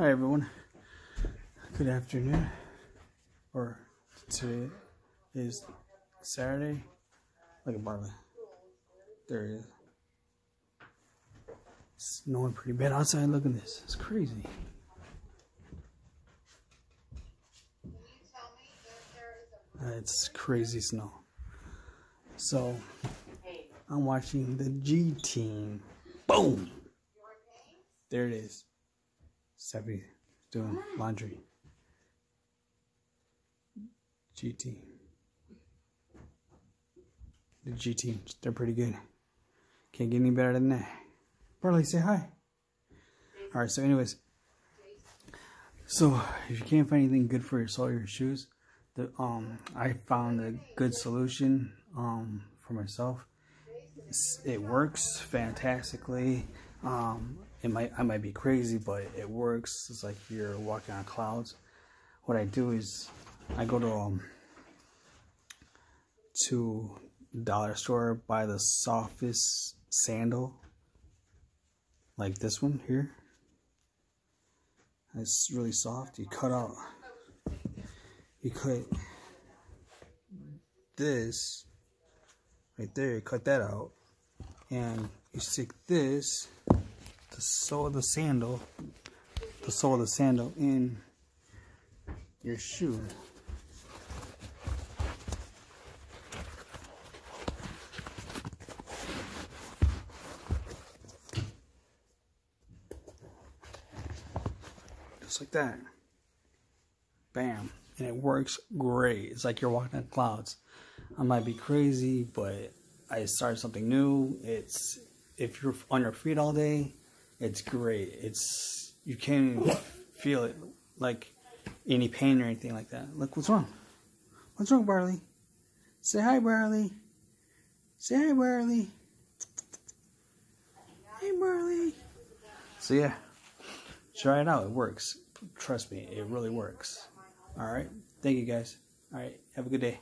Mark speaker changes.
Speaker 1: Hi everyone. Good afternoon. Or today is Saturday. Look at Barley. There he is. It's snowing pretty bad outside. Look at this. It's crazy. Uh, it's crazy snow. So I'm watching the G team. Boom! There it is. Steffi doing laundry. G team. The G teams, they're pretty good. Can't get any better than that. Barley, say hi. Alright, so anyways. So if you can't find anything good for your sole your shoes, the um I found a good solution um for myself. It's, it works fantastically. Um, it might I might be crazy, but it works. It's like you're walking on clouds. What I do is I go to um to dollar store buy the softest sandal like this one here. It's really soft. You cut out you cut this right there, you cut that out and you stick this the sole of the sandal the sole of the sandal in your shoe. Just like that. Bam. And it works great. It's like you're walking on clouds. I might be crazy but i started something new. It's if you're on your feet all day it's great. It's you can't feel it like any pain or anything like that. Look, what's wrong? What's wrong, Barley? Say hi, Barley. Say hi, Barley. Hey, Barley. So yeah, try it out. It works. Trust me, it really works. All right. Thank you guys. All right. Have a good day.